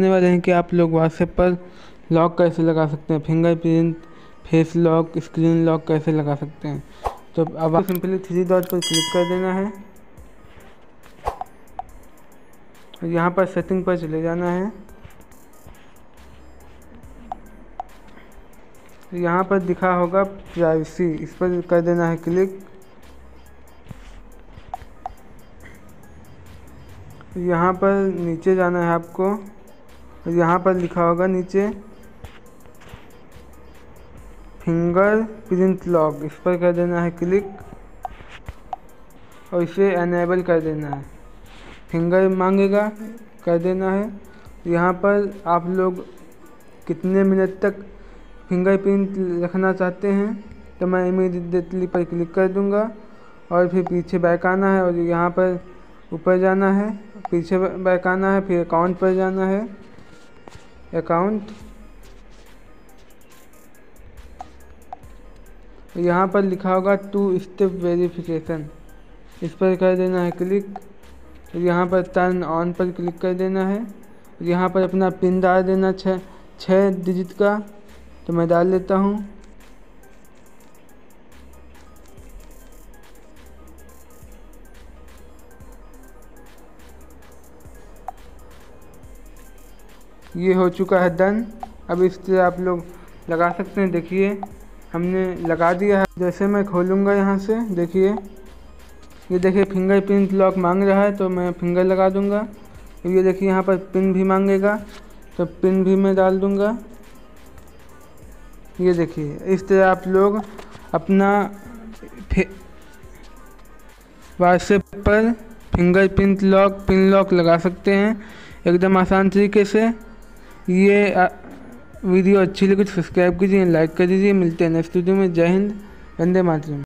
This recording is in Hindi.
जानने वाले हैं कि आप लोग व्हाट्सएप पर लॉक कैसे लगा सकते हैं? Fingerprint face lock screen lock कैसे लगा सकते हैं? तो अब आप सिंपली थ्री डॉट पर क्लिक कर देना है। यहाँ पर सेटिंग पर चले जाना है। यहाँ पर दिखा होगा प्राइवेसी इस पर कर देना है क्लिक यहाँ पर नीचे जाना है आपको। यहाँ पर लिखा होगा नीचे फिंगर प्रिंट लॉक इस पर कर देना है क्लिक, और इसे एनेबल कर देना है। फिंगर मांगेगा, कर देना है। यहाँ पर आप लोग कितने मिनट तक फिंगरप्रिंट रखना चाहते हैं तो मैं इमीडिएटली पर क्लिक कर दूँगा, और फिर पीछे बैक आना है, और यहाँ पर ऊपर जाना है, पीछे बैक आना है, फिर अकाउंट पर जाना है। अकाउंट। यहाँ पर लिखा होगा टू स्टेप वेरिफिकेशन। इस पर कर देना है क्लिक। यहाँ पर टर्न ऑन पर क्लिक कर देना है। यहाँ पर अपना पिन डाल देना छः छः डिजिट का। तो मैं डाल लेता हूँ। ये हो चुका है डन। अब इस तरह आप लोग लगा सकते हैं। देखिए, हमने लगा दिया है। जैसे मैं खोलूँगा यहाँ से, देखिए। ये देखिए फिंगरप्रिंट लॉक मांग रहा है तो मैं फिंगर लगा दूँगा। ये देखिए, यहाँ पर पिन भी मांगेगा तो पिन भी मैं डाल दूँगा। ये देखिए, इस तरह आप लोग अपना व्हाट्सएप पर फिंगरप्रिंट लॉक पिन लॉक लगा सकते हैं, एकदम आसान तरीके से। ये वीडियो अच्छी लगी तो सब्सक्राइब कीजिए, लाइक कर दीजिए, मिलते हैं नेक्स्ट वीडियो में। जय हिंद, वंदे मातरम।